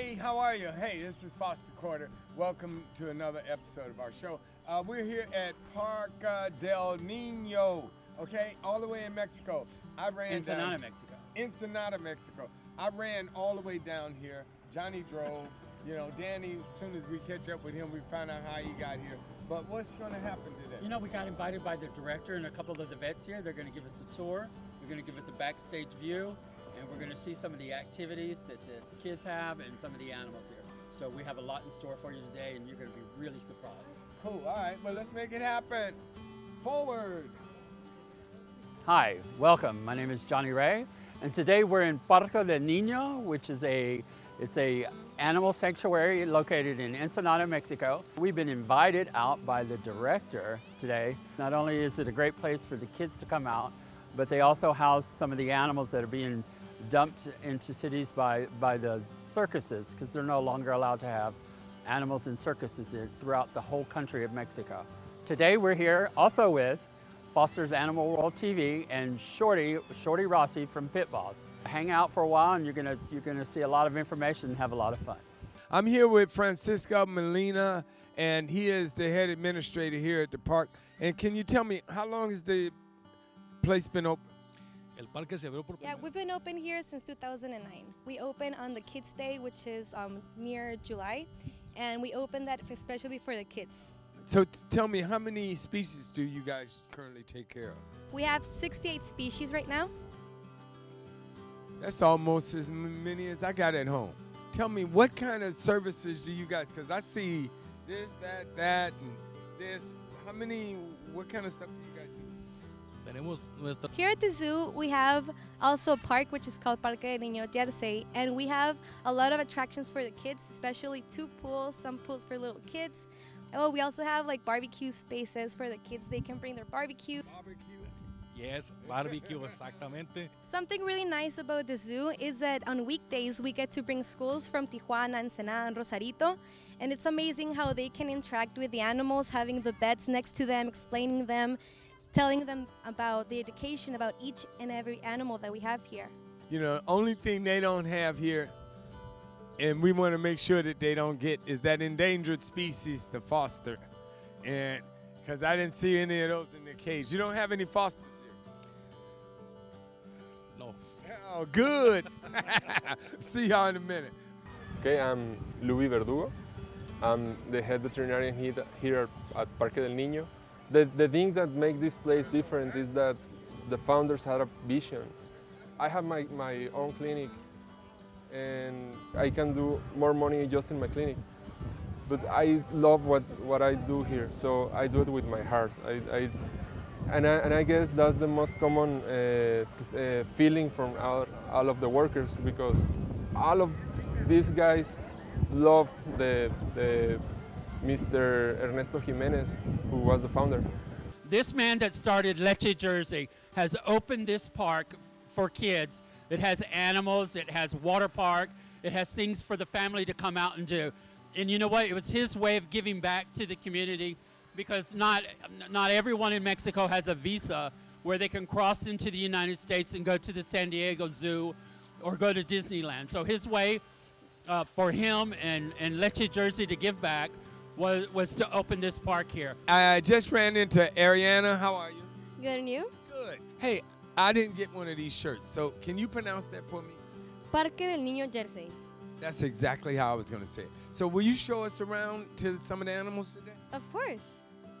Hey, how are you? Hey, this is Foster Quarter. Welcome to another episode of our show. Uh, we're here at Parque del Nino, okay, all the way in Mexico. I ran Ensenada, down, Mexico. Ensenada, Mexico. I ran all the way down here. Johnny drove. You know, Danny, as soon as we catch up with him, we find out how he got here. But what's going to happen today? You know, we got invited by the director and a couple of the vets here. They're going to give us a tour. They're going to give us a backstage view, and we're going to see some of the activities that the, the kids have and some of the animals here. So we have a lot in store for you today, and you're going to be really surprised. Cool. All right. Well, let's make it happen. Forward. Hi, welcome. My name is Johnny Ray, and today we're in Parque del Nino, which is a it's a animal sanctuary located in Ensenada, Mexico. We've been invited out by the director today. Not only is it a great place for the kids to come out, but they also house some of the animals that are being dumped into cities by, by the circuses because they're no longer allowed to have animals in circuses throughout the whole country of Mexico. Today we're here also with Foster's Animal World TV and Shorty, Shorty Rossi from Pit Boss. Hang out for a while and you're gonna, you're gonna see a lot of information and have a lot of fun. I'm here with Francisco Molina, and he is the head administrator here at the park. And can you tell me how long has the place been open? El parque se abrió por Yeah, we've been open here since 2009. We open on the Kids Day, which is um, near July, and we open that especially for the kids. So t- tell me, how many species do you guys currently take care of? We have 68 species right now. That's almost as m- many as I got at home. Tell me, what kind of services do you guys? Because I see this, that, that, and this. How many? What kind of stuff do you guys do? Tenemos nuestra Here at the zoo, we have also a park which is called Parque de Niño Jersey, and we have a lot of attractions for the kids, especially two pools, some pools for little kids. Oh, we also have like barbecue spaces for the kids. They can bring their barbecue. Barbecue. yes, barbecue exactamente. Something really nice about the zoo is that on weekdays we get to bring schools from Tijuana, Ensenada, and Rosarito, and it's amazing how they can interact with the animals, having the beds next to them, explaining them, telling them about the education about each and every animal that we have here. You know, only thing they don't have here, and we want to make sure that they don't get, is that endangered species, to foster. And because I didn't see any of those in the cage. You don't have any fosters here. No. Oh, good. see y'all in a minute. Okay, I'm Luis Verdugo. I'm the head veterinarian here, here at Parque del Niño. The, the thing that makes this place different is that the founders had a vision. I have my, my own clinic and I can do more money just in my clinic. But I love what, what I do here, so I do it with my heart. I, I, and, I, and I guess that's the most common uh, uh, feeling from all, all of the workers because all of these guys love the, the Mr. Ernesto Jimenez, who was the founder. This man that started Leche Jersey has opened this park for kids. It has animals, it has water park, it has things for the family to come out and do. And you know what? It was his way of giving back to the community because not not everyone in Mexico has a visa where they can cross into the United States and go to the San Diego Zoo or go to Disneyland. So his way uh, for him and, and Leche Jersey to give back was, was to open this park here. I just ran into Ariana. How are you? Good and you? Good. Hey, I didn't get one of these shirts, so can you pronounce that for me? Parque del Niño Jersey. That's exactly how I was going to say it. So, will you show us around to some of the animals today? Of course.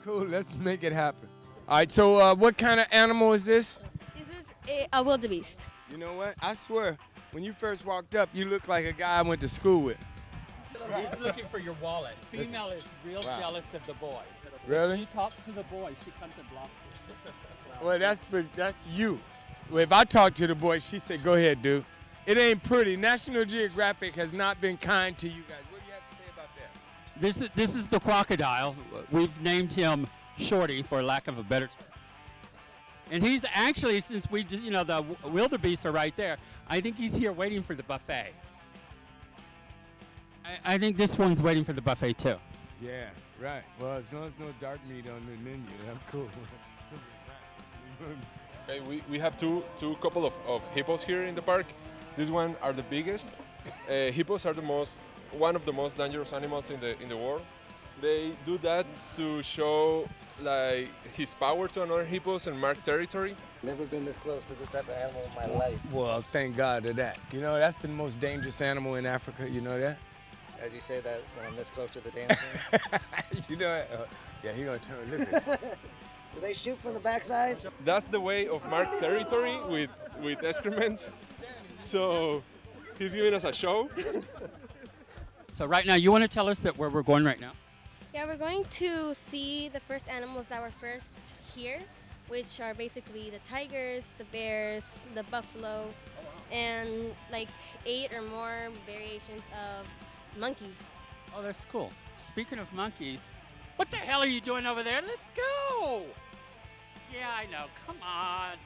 Cool, let's make it happen. All right, so uh, what kind of animal is this? This is a, a wildebeest. You know what? I swear, when you first walked up, you looked like a guy I went to school with. He's looking for your wallet. Female is real Wow. jealous of the boy. Really? You talk to the boy, she comes and blocks you. Well, that's that's you. Well, if I talk to the boy, she said, "Go ahead, dude." It ain't pretty. National Geographic has not been kind to you guys. What do you have to say about that? This is this is the crocodile. We've named him Shorty for lack of a better term. And he's actually, since we, just, you know, the wildebeest are right there. I think he's here waiting for the buffet. I, I think this one's waiting for the buffet too. Yeah, right. Well, as long as no dark meat on the menu, I'm cool. Okay, we, we have two two couple of, of hippos here in the park. These one are the biggest. Uh, hippos are the most, one of the most dangerous animals in the in the world. They do that to show like his power to another hippos and mark territory. Never been this close to this type of animal in my life. Well, thank God to that. You know, that's the most dangerous animal in Africa. You know that? As you say that when I'm this close to the damn thing. you know that? Uh, yeah, he gonna turn. Look at it. Do they shoot from the backside? That's the way of mark territory with with excrement. So he's giving us a show. So right now, you want to tell us that where we're going right now? Yeah, we're going to see the first animals that were first here, which are basically the tigers, the bears, the buffalo, and like eight or more variations of monkeys. Oh, that's cool. Speaking of monkeys, what the hell are you doing over there? Let's go! Yeah, I know. Come on.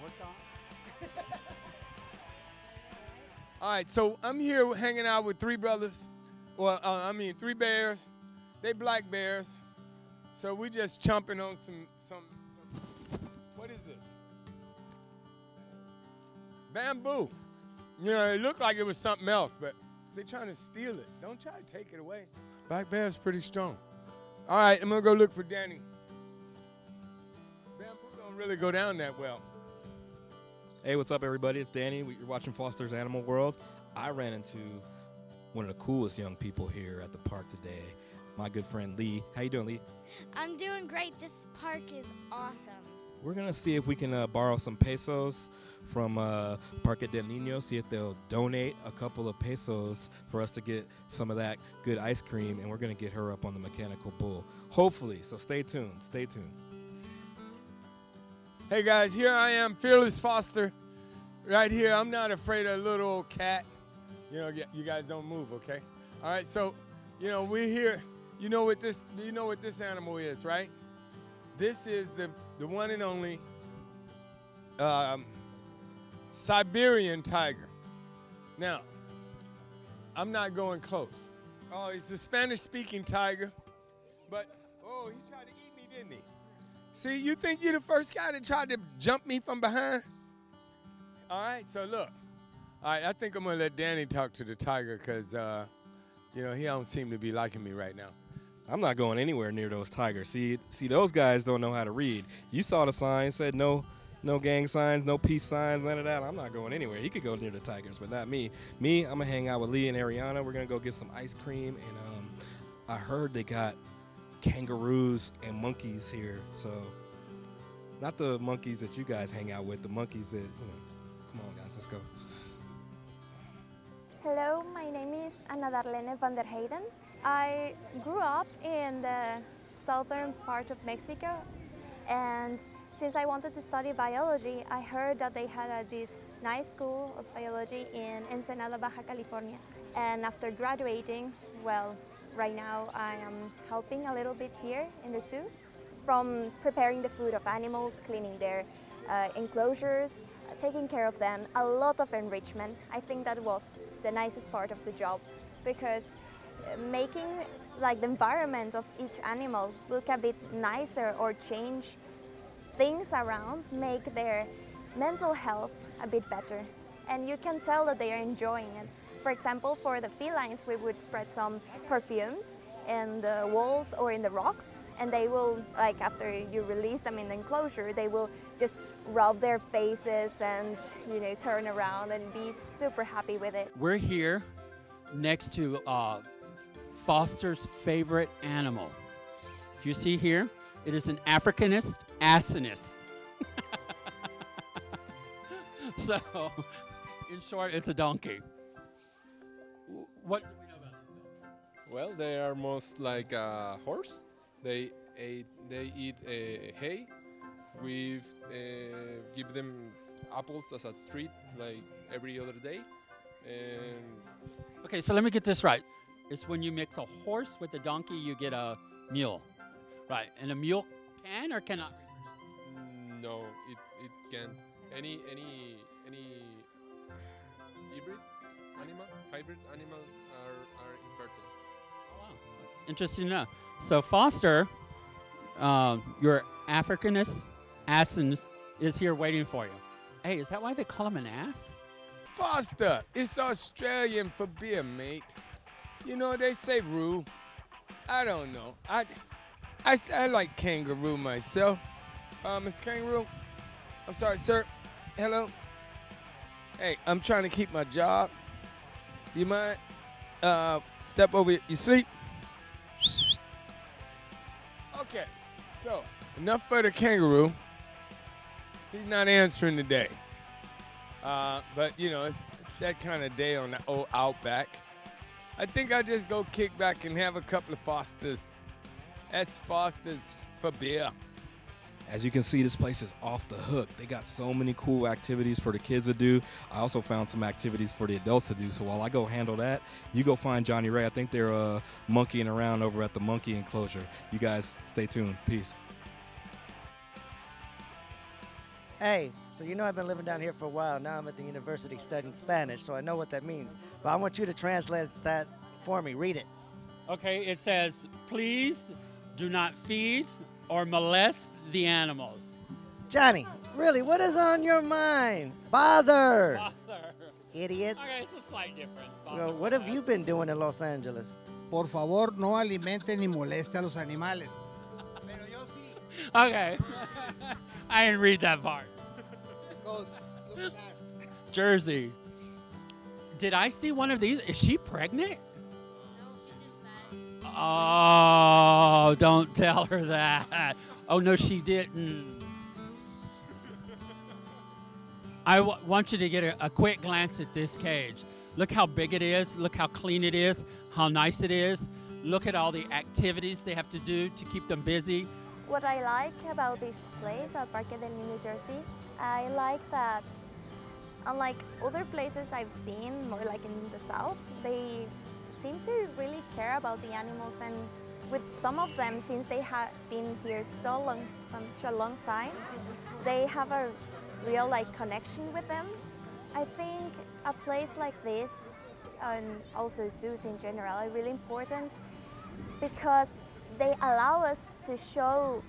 Your turn. All right, so I'm here hanging out with three brothers. Well, uh, I mean three bears. They black bears. So we just chomping on some some. some Bamboo. You know, it looked like it was something else, but they're trying to steal it. Don't try to take it away. Black bear's pretty strong. All right, I'm gonna go look for Danny. Bamboo don't really go down that well. Hey, what's up, everybody? It's Danny. You're watching Foster's Animal World. I ran into one of the coolest young people here at the park today. My good friend Lee. How you doing, Lee? I'm doing great. This park is awesome. We're gonna see if we can uh, borrow some pesos from uh, Parque del Niño. See if they'll donate a couple of pesos for us to get some of that good ice cream, and we're gonna get her up on the mechanical bull. Hopefully. So stay tuned. Stay tuned. Hey guys, here I am, Fearless Foster, right here. I'm not afraid of a little old cat. You know, you guys don't move, okay? All right, so, you know, we're here. You know what this, you know what this animal is, right? This is the the one and only um, Siberian tiger. Now, I'm not going close. Oh, he's a Spanish-speaking tiger, but oh, he tried to eat me, didn't he? See, you think you're the first guy that tried to jump me from behind? All right, so look. All right, I think I'm gonna let Danny talk to the tiger because, uh, you know, he don't seem to be liking me right now. I'm not going anywhere near those tigers. See, see, those guys don't know how to read. You saw the sign said no, no gang signs, no peace signs, none of that. I'm not going anywhere. He could go near the tigers, but not me. Me, I'm gonna hang out with Lee and Ariana. We're gonna go get some ice cream, and um, I heard they got kangaroos and monkeys here. So, not the monkeys that you guys hang out with, the monkeys that, you know. Come on, guys, let's go. Hello, my name is Anna Darlene van der Heyden. I grew up in the southern part of Mexico, and since I wanted to study biology, I heard that they had this nice school of biology in Ensenada, Baja California. And after graduating, well, right now I am helping a little bit here in the zoo, from preparing the food of animals, cleaning their uh, enclosures, taking care of them, a lot of enrichment. I think that was the nicest part of the job because uh, making like the environment of each animal look a bit nicer or change things around make their mental health a bit better. And you can tell that they are enjoying it. For example for the felines we would spread some perfumes in the walls or in the rocks and they will like after you release them in the enclosure they will just rub their faces and you know turn around and be super happy with it. We're here next to uh, Foster's favorite animal. If you see here, it is an africanus asinus. so, in short, it's a donkey. What do we know about these donkeys? Well, they are most like a horse. They ate, they eat uh, hay. We uh, give them apples as a treat, like every other day. And Okay, so let me get this right. It's when you mix a horse with a donkey, you get a mule. Right, and a mule can or cannot no, it, it can any any any hybrid animal hybrid animal are are infertile. Oh, wow. Interesting to know. So Foster, um, you're Africanist Assen is here waiting for you. Hey, is that why they call him an ass? Foster, it's Australian for beer, mate. You know, they say roo. I don't know. I, I, I like kangaroo myself. Uh, Mr. Kangaroo, I'm sorry, sir. Hello. Hey, I'm trying to keep my job. You mind? Uh, step over. You sleep? Okay. So enough for the kangaroo. He's not answering today. Uh, but you know, it's, it's that kind of day on the old outback. I think I'll just go kick back and have a couple of Fosters. That's Fosters for beer. As you can see, this place is off the hook. They got so many cool activities for the kids to do. I also found some activities for the adults to do. So while I go handle that, you go find Johnny Ray. I think they're uh, monkeying around over at the monkey enclosure. You guys stay tuned. Peace. Hey, so you know I've been living down here for a while. Now I'm at the university studying Spanish, so I know what that means. But I want you to translate that for me. Read it. Okay, it says, please do not feed or molest the animals. Johnny, really, what is on your mind? Bother! Father. Idiot. Okay, it's a slight difference. Well, what have you been doing in Los Angeles? Por favor, no alimente ni moleste a los animales. Pero yo sí. Okay. I didn't read that part. Because look at that. Jersey. Did I see one of these? Is she pregnant? Oh, don't tell her that. Oh, no, she didn't. I want you to get a, a quick glance at this cage. Look how big it is. Look how clean it is. How nice it is. Look at all the activities they have to do to keep them busy. What I like about this place at Parque del New Jersey, I like that unlike other places I've seen, more like in the south, they seem to really care about the animals and with some of them, since they have been here so long, such a long time, they have a real like connection with them. I think a place like this and also zoos in general are really important because they allow us to show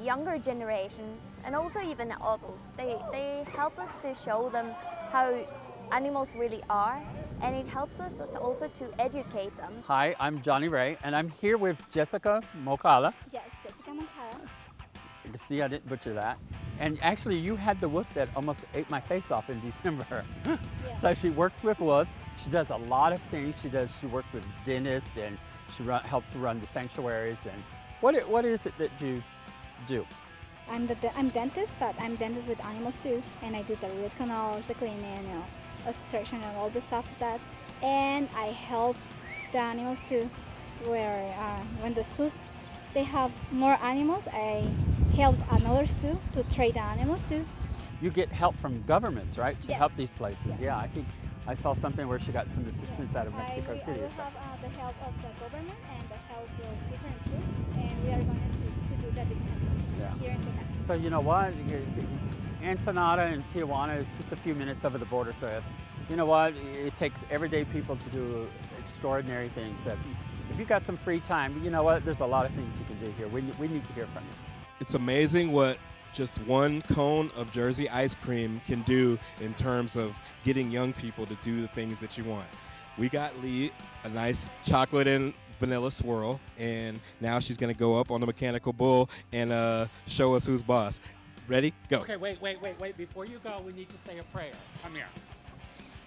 younger generations and also even adults. They, they help us to show them how animals really are and it helps us also to educate them. Hi, I'm Johnny Ray, and I'm here with Jessica Mokala. Yes, Jessica Mokala. You see, I didn't butcher that. And actually, you had the wolf that almost ate my face off in December. So she works with wolves. She does a lot of things. She does. She works with dentists and she run, helps run the sanctuaries. And what what is it that you do? I'm the I'm dentist, but I'm dentist with animals too, and I do the root canals, the cleaning, you know, extraction, and all the stuff like that. And I help the animals too, where uh, when the zoos they have more animals, I help another zoo to trade the animals too. You get help from governments, right, to Yes. help these places. Yes. Yeah, I think I saw something where she got some assistance out of Mexico I, City. I will have uh, the help of the government and the help of different zoos, and we are going to, to do that example Yeah. here in. So you know what? Ensenada and Tijuana is just a few minutes over the border. So if you know what, it takes everyday people to do extraordinary things. So if if you got some free time, you know what? There's a lot of things you can do here. We, we need to hear from you. It's amazing what just one cone of Jersey ice cream can do in terms of getting young people to do the things that you want. We got Lee a nice chocolate and vanilla swirl, and now she's gonna go up on the mechanical bull and uh, show us who's boss. Ready? Go. Okay, wait, wait, wait, wait. Before you go, we need to say a prayer. Come here.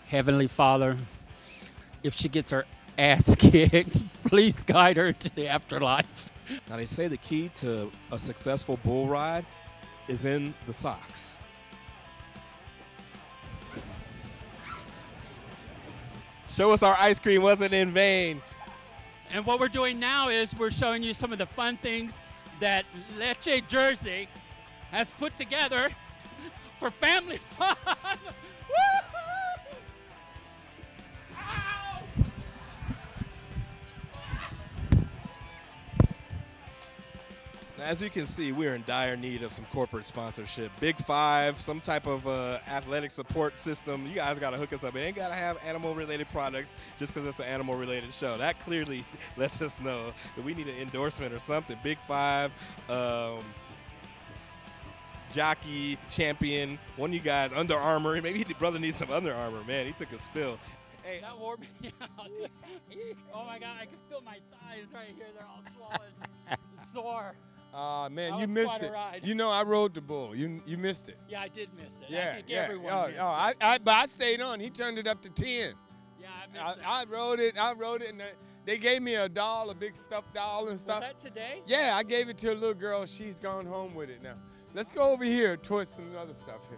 Heavenly Father, if she gets her ass kicked, please guide her to the afterlife. Now they say the key to a successful bull ride is in the socks. Show us our ice cream wasn't in vain. And what we're doing now is we're showing you some of the fun things that Leche Jersey has put together for family fun. As you can see, we're in dire need of some corporate sponsorship. Big Five, some type of uh, athletic support system. You guys got to hook us up. It ain't got to have animal-related products just because it's an animal-related show. That clearly lets us know that we need an endorsement or something. Big Five, um, jockey, champion. One of you guys, Under Armour. Maybe the brother needs some Under Armour. Man, he took a spill. Hey, That wore me out. oh my God, I can feel my thighs right here. They're all swollen, sore. Ah man, That you was missed it. You know I rode the bull. You you missed it. Yeah, I did miss it. I Yeah, yeah. oh, oh. I, I, but I stayed on. He turned it up to ten. yeah, I missed I, it. I rode it. I rode it, and they- gave me a doll, a big stuffed doll and Was stuff. that today? Yeah, I gave it to a little girl. She's gone home with it now. Let's go over here towards some other stuff here.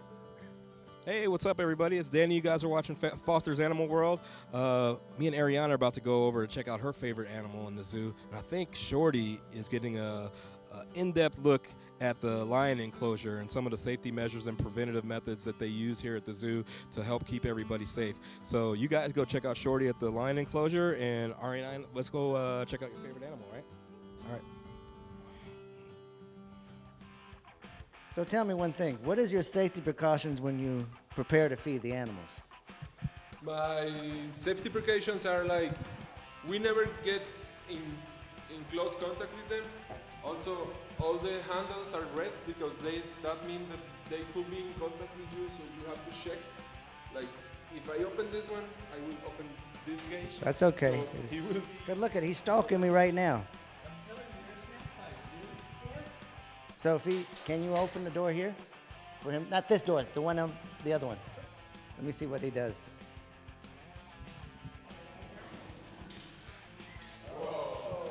Hey, what's up, everybody? It's Danny. You guys are watching Fa- Foster's Animal World. Uh, me and Ariana are about to go over and check out her favorite animal in the zoo. And I think Shorty is getting a, a in-depth look at the lion enclosure and some of the safety measures and preventative methods that they use here at the zoo to help keep everybody safe. So you guys go check out Shorty at the lion enclosure, and Ariana, let's go uh, check out your favorite animal, right? So tell me one thing. What is your safety precautions when you prepare to feed the animals? My safety precautions are like we never get in in close contact with them. Also, all the handles are red because they that means that they could be in contact with you, so you have to check. Like if I open this one, I will open this gauge. That's okay. So he will. Good look at he's stalking me right now. Sophie, can you open the door here for him? Not this door, the one on the other one. Let me see what he does.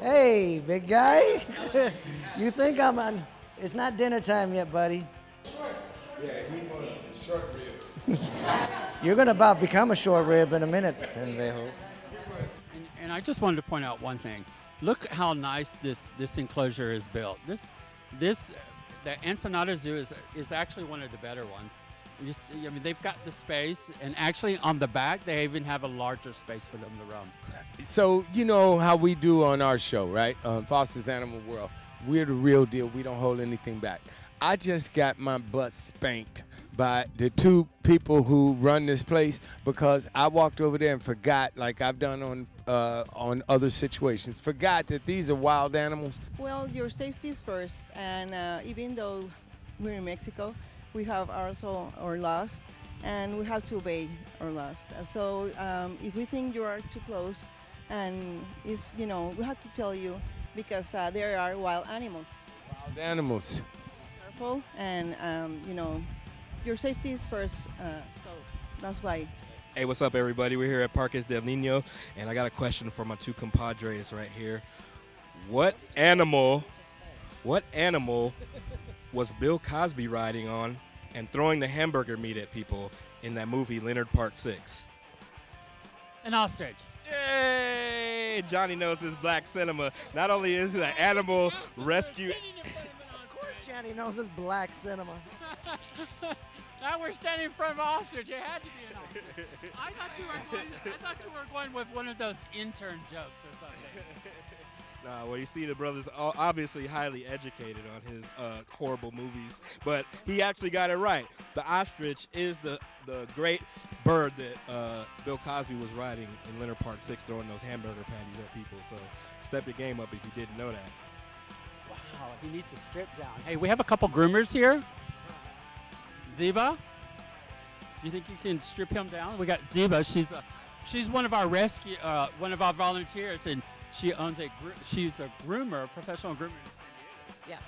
Hey, big guy. you think I'm on? It's not dinner time yet, buddy. Yeah, he wants a short rib. You're gonna about become a short rib in a minute, and I just wanted to point out one thing. Look how nice this this enclosure is built. This this the Ensenada Zoo is is actually one of the better ones. See, I mean, they've got the space, and actually on the back they even have a larger space for them to roam. So you know how we do on our show, right? On Foster's Animal World. We're the real deal. We don't hold anything back. I just got my butt spanked by the two people who run this place because I walked over there and forgot, like I've done on uh, on other situations, forgot that these are wild animals. Well, your safety is first, and uh, even though we're in Mexico, we have also our laws, and we have to obey our laws. Uh, So um, if we think you are too close, and is you know we have to tell you because uh, there are wild animals. Wild animals. Careful, and um, you know your safety is first. Uh, so that's why Hey, what's up, everybody? We're here at Parques del Nino, and I got a question for my two compadres right here. What animal, what animal was Bill Cosby riding on and throwing the hamburger meat at people in that movie Leonard Part 6? An ostrich. Yay! Johnny knows his black cinema. Not only is it an animal rescue. Of course, Johnny knows his black cinema. now we're standing in front of an ostrich. It had to be an ostrich. I thought you were going. I thought you were going with one of those intern jokes or something. Nah, well, you see, the brother's obviously highly educated on his uh, horrible movies, but he actually got it right. The ostrich is the the great bird that uh, Bill Cosby was riding in Leonard Part Six, throwing those hamburger patties at people. So step your game up if you didn't know that. Wow, he needs to strip down. Hey, we have a couple groomers here. Ziba, do you think you can strip him down? We got Ziba. She's a, she's one of our rescue, uh, one of our volunteers, and she owns a, gro- she's a groomer, professional groomer. Yes.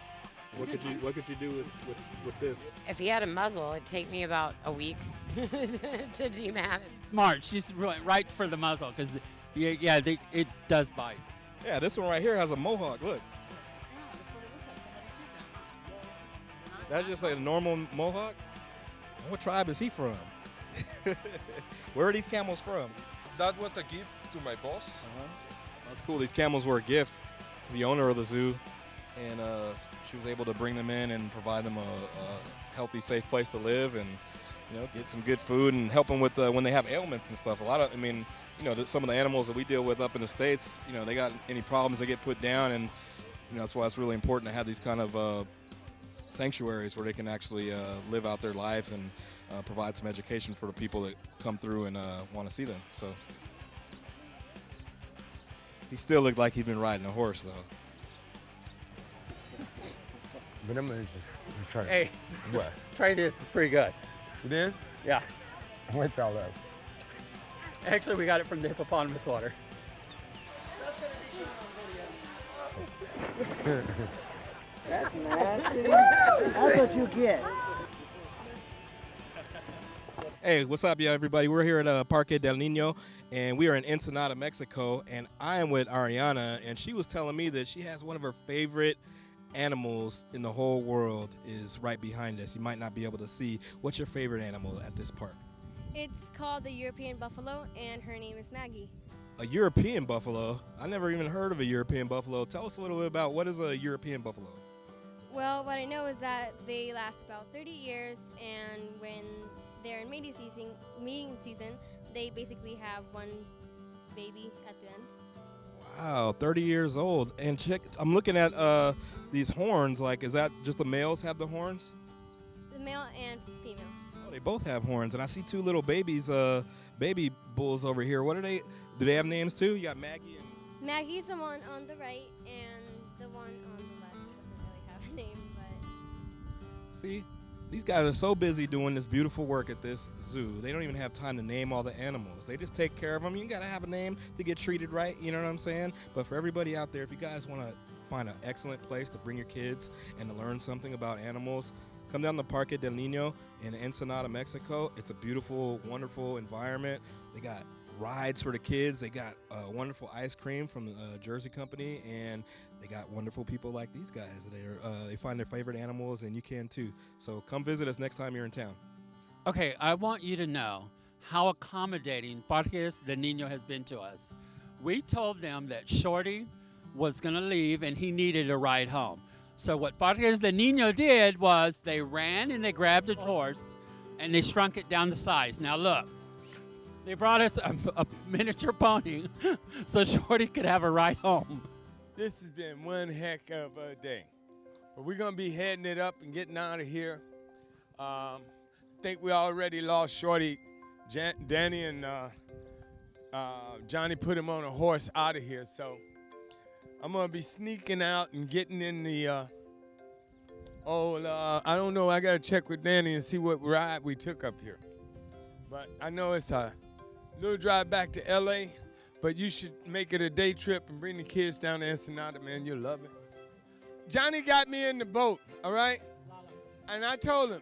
What could you What could you do with with, with this? If he had a muzzle, it'd take me about a week to demat it. Smart. She's right for the muzzle because, yeah, yeah they, it does bite. Yeah, this one right here has a mohawk. Look, that's just like a normal mohawk. What tribe is he from? Where are these camels from? That was a gift to my boss. That's cool. These camels were a gift to the owner of the zoo, and uh, she was able to bring them in and provide them a, a healthy, safe place to live, and you know, get some good food and help them with uh, when they have ailments and stuff. A lot of, I mean, you know, some of the animals that we deal with up in the states, you know, they got any problems, they get put down, and you know, that's why it's really important to have these kind of uh, sanctuaries where they can actually uh, live out their lives and uh, provide some education for the people that come through and uh, want to see them. So. He still looked like he'd been riding a horse, though. but I'm gonna just try. Hey, What? try this. It's pretty good. It is? Yeah. What y'all have? Actually, we got it from the hippopotamus water. That's nasty. That's what you get. Hey, what's up, y'all, everybody? We're here at uh, Parque del Nino, and we are in Ensenada, Mexico. And I am with Ariana, and she was telling me that she has one of her favorite animals in the whole world is right behind us. You might not be able to see. What's your favorite animal at this park? It's called the European buffalo, and her name is Maggie. A European buffalo. I never even heard of a European buffalo. Tell us a little bit about what is a European buffalo. Well, what I know is that they last about 30 years, and when they're in mating season, mating season, they basically have one baby at the end. Wow, 30 years old. And check, I'm looking at uh, these horns. Like, is that just the males have the horns? The male and female. Oh, they both have horns, and I see two little babies, uh, baby bulls over here. What are they? Do they have names too? You got Maggie and Maggie's the one on the right, and see. These guys are so busy doing this beautiful work at this zoo. They don't even have time to name all the animals. They just take care of them. You gotta have a name to get treated right. You know what I'm saying? But for everybody out there, if you guys want to find an excellent place to bring your kids and to learn something about animals, come down to Parque del Nino in Ensenada, Mexico. It's a beautiful, wonderful environment. They got rides for the kids. They got uh, wonderful ice cream from the uh, Jersey Company, and they got wonderful people like these guys. They uh, they find their favorite animals, and you can too. So come visit us next time you're in town. Okay, I want you to know how accommodating Parques de Nino has been to us. We told them that Shorty was going to leave and he needed a ride home. So what Parques de Nino did was they ran and they grabbed a horse and they shrunk it down to size. Now look, they brought us a, a miniature pony so Shorty could have a ride home. This has been one heck of a day. But we're gonna be heading it up and getting out of here. Um, think we already lost Shorty, Jan- Danny and uh, uh, Johnny put him on a horse out of here. So I'm gonna be sneaking out and getting in the. Uh, oh, I don't know. I gotta check with Danny and see what ride we took up here. But I know it's a little drive back to LA. But you should make it a day trip and bring the kids down to Ensenada, man. You'll love it. Johnny got me in the boat, all right? And I told him,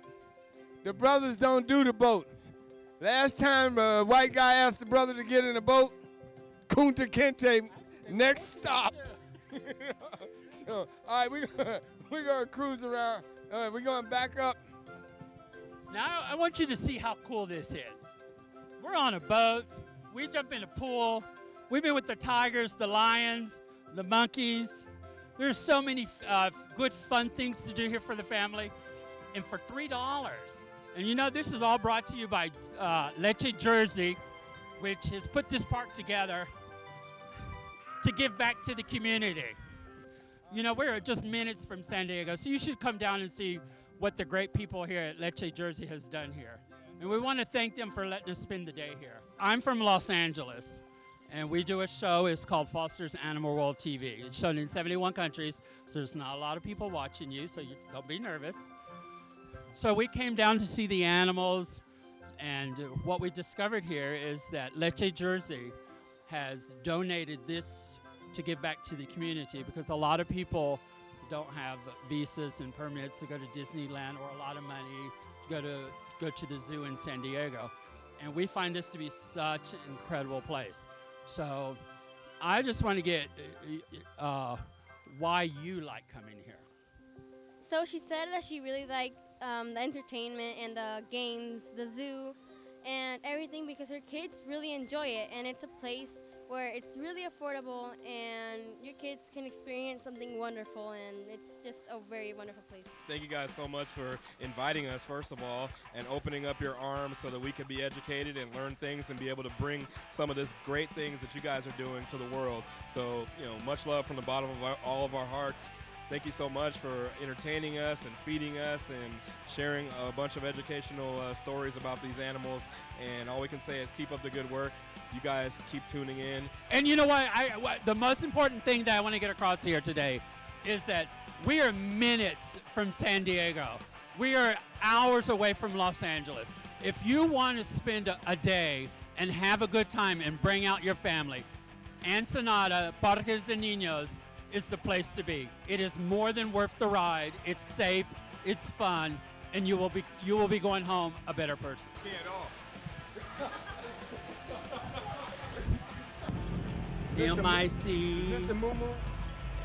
the brothers don't do the boats. Last time a white guy asked the brother to get in the boat, Kunta next stop. so, all right, we're gonna, we're gonna cruise around. All right, we're going back up. Now I want you to see how cool this is. We're on a boat. We jump in a pool. We've been with the tigers, the lions, the monkeys. There's so many uh, good, fun things to do here for the family. And for $3, and you know, this is all brought to you by uh, Leche Jersey, which has put this park together to give back to the community. You know, we're just minutes from San Diego, so you should come down and see what the great people here at Leche Jersey has done here. And we want to thank them for letting us spend the day here. I'm from Los Angeles, and we do a show. It's called Foster's Animal World TV. It's shown in 71 countries, so there's not a lot of people watching you, so you don't be nervous. So we came down to see the animals, and what we discovered here is that Leche Jersey has donated this to give back to the community because a lot of people don't have visas and permits to go to Disneyland or a lot of money to go to go to the zoo in San Diego. And we find this to be such an incredible place. So I just want to get uh, why you like coming here. So she said that she really liked um, the entertainment and the games, the zoo, and everything because her kids really enjoy it. And it's a place where it's really affordable and your kids can experience something wonderful. And it's just a very wonderful place. Thank you guys so much for inviting us, first of all, and opening up your arms so that we can be educated and learn things and be able to bring some of this great things that you guys are doing to the world. So, you know, much love from the bottom of our, all of our hearts. Thank you so much for entertaining us and feeding us and sharing a bunch of educational uh, stories about these animals. And all we can say is keep up the good work. You guys keep tuning in. And you know what? I what, the most important thing that I want to get across here today is that We are minutes from San Diego. We are hours away from Los Angeles. If you want to spend a, a day and have a good time and bring out your family, Ensenada, Parques de Niños is the place to be. It is more than worth the ride. It's safe, it's fun, and you will be you will be going home a better person. M I C Is this a moo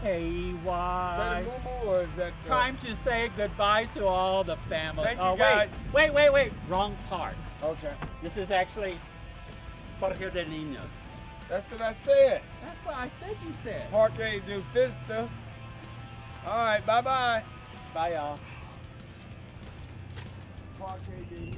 K Is that Y. a moo or is that? uh, Time to say goodbye to all the family. Thank you, oh, guys. Wait, wait, wait, wait. Wrong part. Okay. This is actually Parque de Niños. That's what I said. That's what I said you said. Parque du Vista. All right. Bye bye. Bye, y'all. Parque de